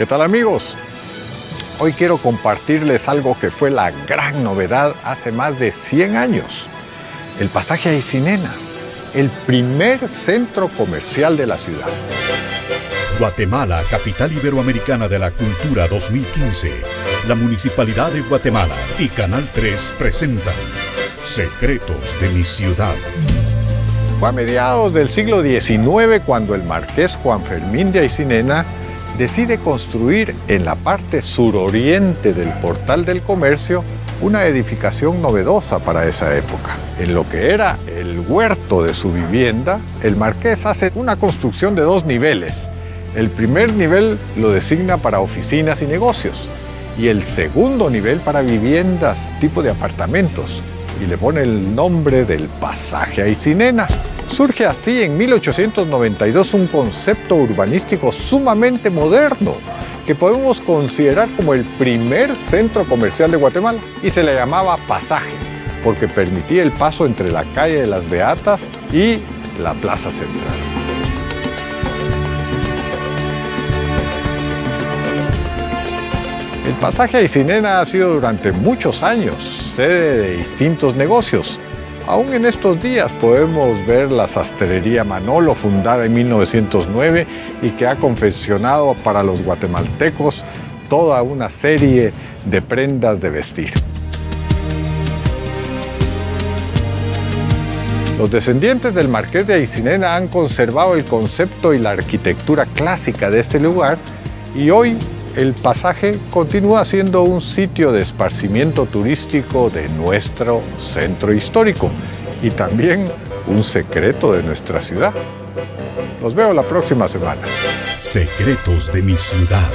¿Qué tal amigos? Hoy quiero compartirles algo que fue la gran novedad hace más de 100 años. El pasaje a Isinena, el primer centro comercial de la ciudad. Guatemala, capital iberoamericana de la cultura 2015. La Municipalidad de Guatemala y Canal 3 presentan Secretos de mi ciudad. Fue a mediados del siglo XIX cuando el marqués Juan Fermín de Aicinena decide construir en la parte suroriente del portal del comercio una edificación novedosa para esa época. En lo que era el huerto de su vivienda, el marqués hace una construcción de dos niveles. El primer nivel lo designa para oficinas y negocios y el segundo nivel para viviendas tipo de apartamentos y le pone el nombre del pasaje Aicinena. Surge así en 1892 un concepto urbanístico sumamente moderno que podemos considerar como el primer centro comercial de Guatemala y se le llamaba pasaje porque permitía el paso entre la calle de las Beatas y la plaza central. El pasaje Aicinena ha sido durante muchos años sede de distintos negocios. Aún en estos días podemos ver la sastrería Manolo, fundada en 1909 y que ha confeccionado para los guatemaltecos toda una serie de prendas de vestir. Los descendientes del Marqués de Aicinena han conservado el concepto y la arquitectura clásica de este lugar y hoy el pasaje continúa siendo un sitio de esparcimiento turístico de nuestro centro histórico y también un secreto de nuestra ciudad. Los veo la próxima semana. Secretos de mi ciudad.